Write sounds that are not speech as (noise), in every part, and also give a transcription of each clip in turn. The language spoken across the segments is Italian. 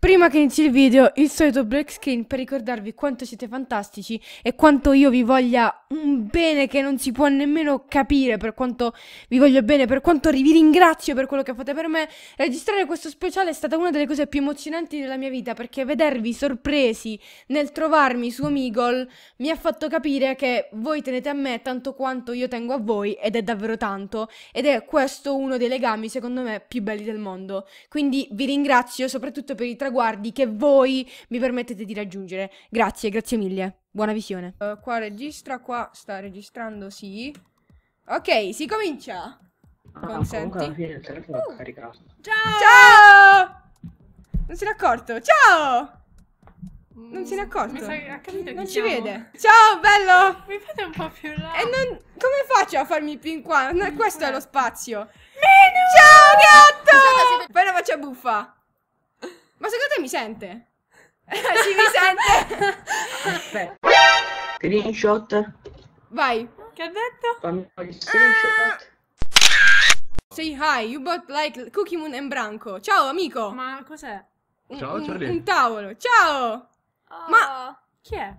But Prima che inizi il video, il solito break screen per ricordarvi quanto siete fantastici e quanto io vi voglia un bene che non si può nemmeno capire per quanto vi voglio bene, per quanto vi ringrazio per quello che fate per me. Registrare questo speciale è stata una delle cose più emozionanti della mia vita perché vedervi sorpresi nel trovarmi su Omegle mi ha fatto capire che voi tenete a me tanto quanto io tengo a voi ed è davvero tanto ed è questo uno dei legami secondo me più belli del mondo. Quindi vi ringrazio soprattutto per i traguardi traguardi che voi mi permettete di raggiungere. Grazie, grazie mille. Buona visione. Uh, qua registra, qua sta registrando, sì. Ok, si comincia. Ah, Consenti. alla fine il telefono uh. caricato. Ciao! Ciao! Non si è accorto. Ciao! Non se ne è accorto. Mi sa che ha capito Non ci siamo. vede. Ciao, bello! Mi fate un po' più là. E non... Come faccio a farmi più in qua? No, questo è lo spazio. Meno! Ciao, gatto! Poi la faccia buffa. Ma secondo te mi sente? (laughs) sì, mi sente. Aspetta. Screenshot. Vai. Che ha detto? Fammi gli screenshot. Say hi, you bought like Cookie Moon and Branco. Ciao, amico. Ma cos'è? Ciao, un, Charlie. Un tavolo. Ciao. Oh, Ma- chi è?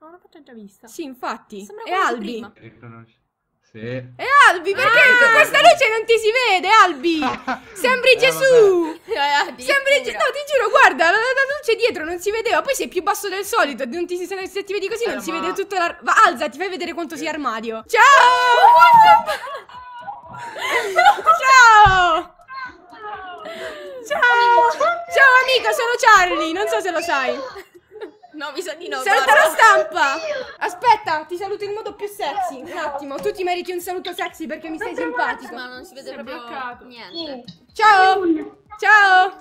Non l'ho fatto già vista. Sì, infatti. Sembra È Albi. prima. Sì. È Albi, perché con questa luce non ti si vede, Albi? (laughs) Sembri Eh, Gesù. Eh, Sembri Gesù. No, ti giuro, guarda, la, la luce dietro non si vedeva. Poi sei più basso del solito. Non ti, se, se ti vedi così non Eh, si ma- vede tutto la... Va, alza, ti fai vedere quanto sia armadio. Ciao! (laughs) Ciao! Ciao! Ciao amico, sono Charlie, non so se lo sai. No, mi sa di no. Saluta guarda. la stampa! Aspetta, ti saluto in modo più sexy. Un attimo, tu ti meriti un saluto sexy perché mi stai simpatico. Ma non si vede proprio bloccato. niente. Ciao! Ciao!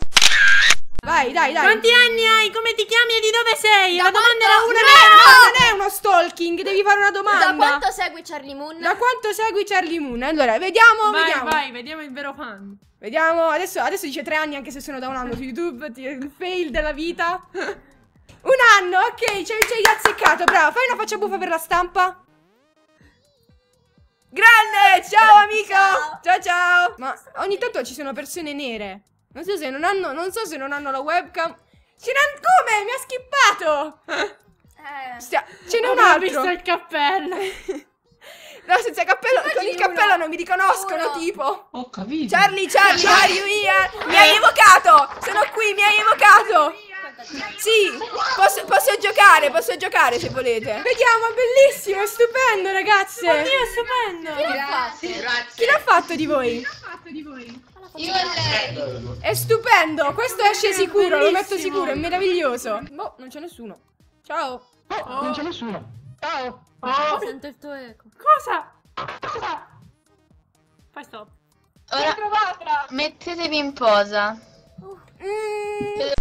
Vai, dai, dai. Quanti anni hai? Come ti chiami e di dove sei? Da La domanda era una Non è, no, non è uno stalking, devi fare una domanda. Da quanto segui Charlie Moon? Da quanto segui Charlie Moon? Allora, vediamo, Vai, vediamo. vai, vediamo il vero fan. Vediamo, adesso, adesso dice tre anni anche se sono da un anno su YouTube, il fail della vita. (laughs) Un anno, ok, ci hai azzeccato, brava. Fai una faccia buffa per la stampa. Grande, ciao amico. Ciao ciao. Ma ogni tanto ci sono persone nere. Non so se non hanno, non so se non hanno la webcam. Ce n'è come? Mi ha schippato. Eh. Stia- ce n'è un Avevo visto altro. il cappello. (laughs) No, senza cappello, con il cappello uno. non mi riconoscono, Uno. tipo. Ho capito. Charlie, Charlie, (laughs) are you here? Mi hai evocato! Sono qui, mi hai evocato! Sì, posso, posso giocare, posso giocare se volete. Vediamo, è bellissimo, è stupendo, ragazze. Oddio, è stupendo. Grazie, grazie. Chi l'ha fatto di voi? Io e lei. È stupendo, questo esce sicuro, lo metto sicuro, è meraviglioso. Boh, non c'è nessuno. Ciao. Oh, non c'è nessuno. Ciao. Oh, Sento il tuo eco. cosa? Fai stop. Ora mettetevi in posa. Mm.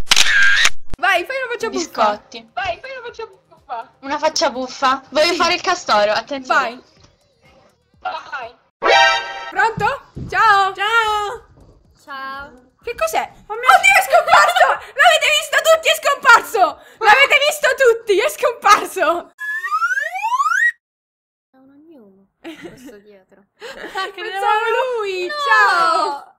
Vai, faccia buffa. Biscotti. Vai, fai una faccia buffa. Una faccia buffa. Voglio fare il castoro, attenzione. Vai. Pronto? Ciao. Ciao. Ciao. Che cos'è? Oddio, è scomparso! (laughs) L'avete visto tutti, è scomparso! L'avete visto tutti, è scomparso! È un ognuno. (laughs) Questo dietro. Pensavo lui! Ciao!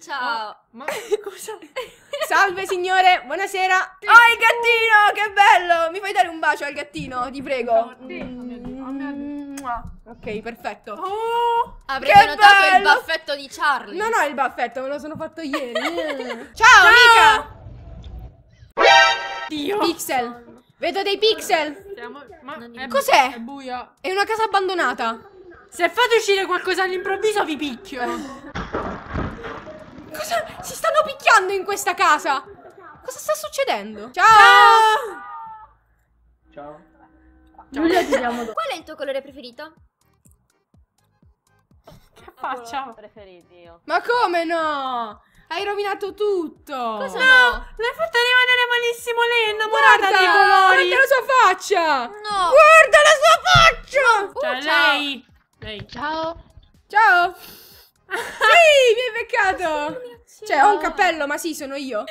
Ciao. Ma cosa? (laughs) Salve signore, buonasera! Oh, il gattino, che bello! Mi fai dare un bacio al gattino, ti prego? Mua. Ok, perfetto. Oh, Avrete notato il bello! baffetto di Charlie. Non ho il baffetto, me lo sono fatto ieri. (laughs) Ciao, amica! Dio. Pixel. Vedo dei pixel. Cos'è? È buia. È una casa abbandonata. Se fate uscire qualcosa all'improvviso vi picchio. (laughs) Cosa? Si stanno picchiando in questa casa. Cosa sta succedendo? Ciao! Ciao. Diamo Qual è il tuo colore preferito? Che faccia? Ma come no? Hai rovinato tutto. Cosa No, no? l'hai fatta rimanere malissimo lei, è innamorata Guarda, dei colori. guarda la sua faccia. No. Guarda la sua faccia. Cioè, Uh, ciao. lei. Lei. Ciao. Ciao. Ehi, mi hai beccato! Cioè, ho un cappello, ma sì, sono io.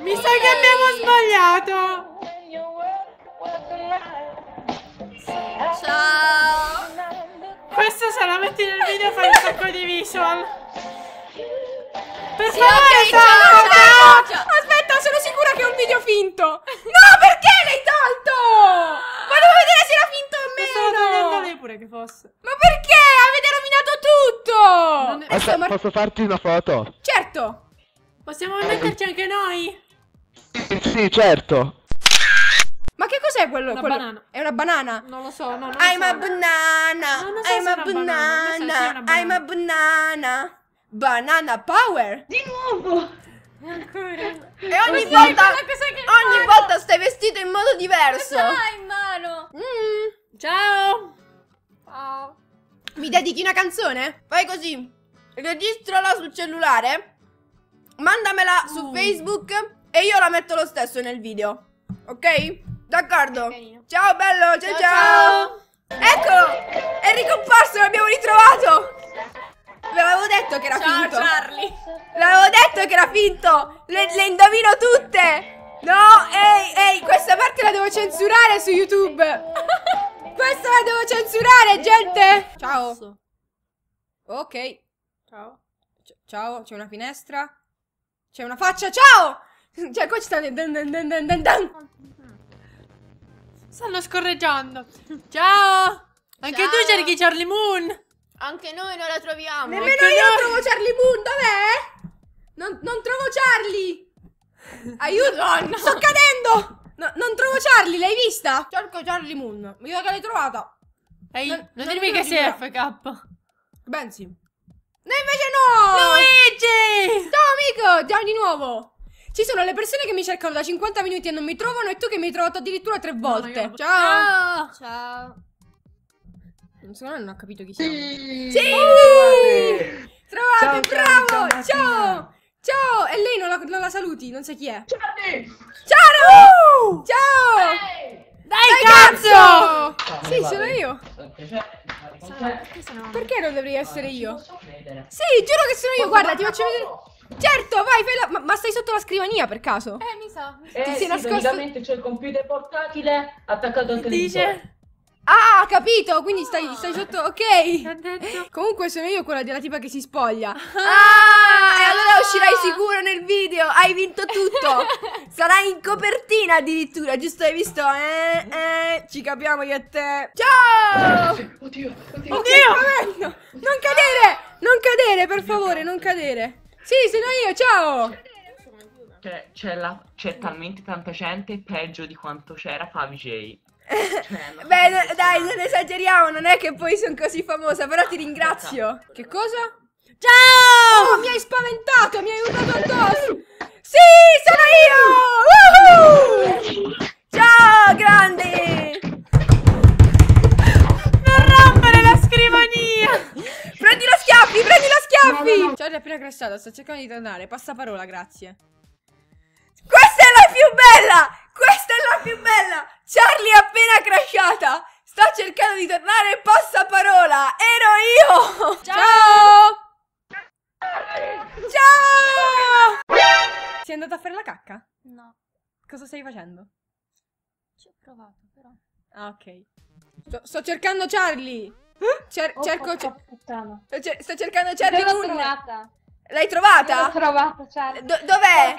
Mi sa che abbiamo sbagliato. Ciao. Questo se la metti nel video fai un sacco di visual. Per sì, favore, okay, ciao, ciao, Aspetta, sono sicura che è un video finto. No, perché l'hai tolto? Ma dovevo vedere se era finto o meno. Stavo lei pure che fosse. Ma perché? Avete ciao, ciao. posso farti una foto? Certo! Possiamo metterci anche noi? Sì, sì, certo. Ma che cos'è quello? Una quello- banana. È una banana. Non lo so, no, non lo I'm so. a banana. No, non so I'm a è una banana, è banana. I'm a banana. Banana power. Di nuovo! Ancora. E ogni Così, volta ogni volta stai vestito in modo diverso. Cosa Mi dedichi una canzone? Fai così. Registrala sul cellulare. Mandamela su Uh. Facebook e io la metto lo stesso nel video. Ok? D'accordo. Ciao bello, ciao ciao. ciao. Eccolo! È ricomparso, l'abbiamo ritrovato. Ve l'avevo detto che era Ciao finto. Charlie. L'avevo detto che era finto. Le, le indovino tutte. No, ehi, ehi, questa parte la devo censurare su YouTube. Questa la devo censurare, gente. Ciao. Ok. Ciao. C- ciao, c'è una finestra. C'è una faccia, ciao! (laughs) Cioè, qua ci sta... dun dun dun dun dun dun. Stanno scorreggiando. Ciao. Anche Ciao. tu cerchi Charlie Moon. Anche noi non la troviamo. Nemmeno Ecco io noi. trovo Charlie Moon, dov'è? Non, non trovo Charlie! (laughs) Aiuto! Sto cadendo! No, non trovo Charlie, l'hai vista? Cerco Charlie Moon. Mi dico che l'hai trovata. Ehi, Non- non, dirmi mi che sei. FK. Benzi. No, invece no! Luigi! Ciao amico, ciao di nuovo. Ci sono le persone che mi cercano da 50 minuti e non mi trovano e tu che mi hai trovato addirittura tre volte. io- ciao. Ciao. Secondo me non ho capito chi siamo. Sì! Sì! Trovate, Ciao, bravo! ciao, ciao, Ciao! Ciao! E lei non la, non la saluti, non sai chi è. Charlie! Ciao! Ciao! Dai, cazzo! Sì, sono io. Perché non dovrei essere io? Sì, giuro che sono io, guarda, ti faccio vedere. Certo, vai, fai la... ma, ma stai sotto la scrivania per caso? Eh, mi sa. sa. Eh Ti sei sì, nascosto- praticamente c'è il computer portatile attaccato al televisore. Dice. Ah, capito, quindi stai, stai sotto, ok. (laughs) Comunque sono io quella della tipa che si spoglia. (laughs) Ah, e allora uscirai sicuro nel video. Hai vinto tutto. (laughs) Sarai in copertina addirittura, giusto? Hai visto? Eh, eh, ci capiamo io e te. Ciao! Oddio, oddio. Ok, spavento. Non cadere! Non cadere, per favore, non cadere. Sì, sono io, ciao! Cioè, c'è, talmente tanta gente peggio di quanto c'era Favij. Cioè, no- Beh, no- dai, non esageriamo, non è che poi sono così famosa, però ti ringrazio. Che cosa? Ciao! Oh, mi hai spaventato, mi hai urlato addosso. Sì, sono io! Woohoo! Ciao, grande! Non rompere la scrivania! Prendi lo schiaffi, prendi lo schiaffi! Ciao, è appena crashato, sto cercando di tornare. Passa parola, grazie. Questa è la più bella! Questa è la più bella! Charlie è appena crashata! Sta cercando di tornare, passa parola! Ero io! Ciao! Ciao! Sei andata a fare la cacca? No, Cosa stai facendo? ci ho provato però. Ah, ok. Sto, sto cercando Charlie! Cer- Oh, cerco... cer- sto, cer- sto cercando Charlie L'ho Moon! trovata. L'hai L'ho trovata? trovata, Charlie. Do- dov'è?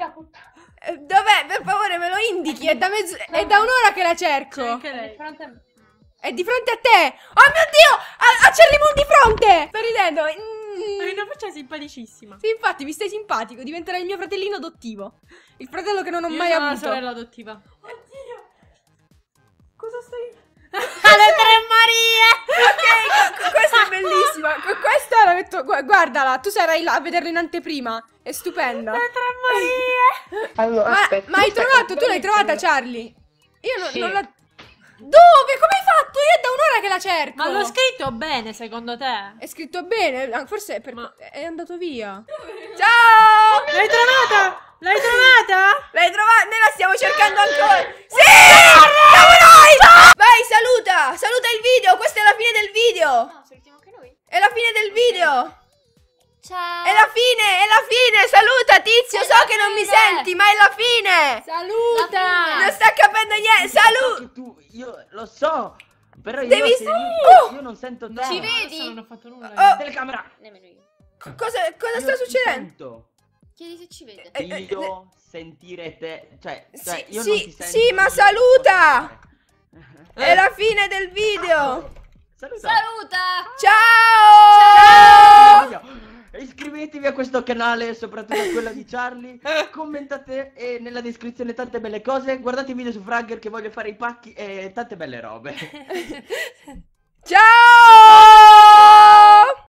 Eh, Dov'è? Per favore me lo indichi, è da, è da un'ora che la cerco. Anche Di lei. fronte a me. È di fronte a te. Oh mio Dio! Charlie Moon di fronte! Sto ridendo. Mm. Hai una faccia simpaticissima. Sì, infatti, mi stai simpatico. Diventerai il mio fratellino adottivo. Il fratello che non ho Io mai sono la avuto. sorella adottiva. Oddio. Cosa stai... (laughs) Alle tre Marie! ok, co- co- questa è bellissima. Co- questa la metto. gu- guardala, tu sarai là a vederla in anteprima. È stupenda. Le tre Marie! (laughs) Allora, Ma, aspetta. ma hai aspetta, trovato? Tu l'hai trovata, Charlie? Io non, Sì. non la. Dove? Come hai fatto? Io è da un'ora che la cerco. Ma l'ho scritto bene, secondo te? È scritto bene, ah, forse è, per- Ma- è andato via. Ciao! L'hai trovata? L'hai trovata? L'hai trovata? Noi la stiamo cercando ancora. Sì! Siamo noi! Vai, saluta! Saluta il video, questa è la fine del video. No, salutiamo anche noi. È la fine del video. Ciao. È la fine, è la fine. Saluta, tizio. È So la che non mi fine. senti, ma è la fine. Saluta. Non sta capendo niente. Saluta. Tu, io lo so, però io, Devi- se io, Oh! io non sento te. Ci vedi? non ho fatto nulla. Oh. Telecamera. Nemmeno io. Co- Cosa, cosa Io sta succedendo? Chiedi se ci vede. Eh, eh, Io sentire te, cioè, Sì, cioè io sì, non ti sento. sì, ma saluta! È la fine del video. Saluta. Saluta. Ciao! Iscrivetevi a questo canale, soprattutto a quello di Charlie. (laughs) Commentate e nella descrizione tante belle cose. Guardate i video su Fragger che voglio fare i pacchi e tante belle robe. (laughs) (laughs) Ciao!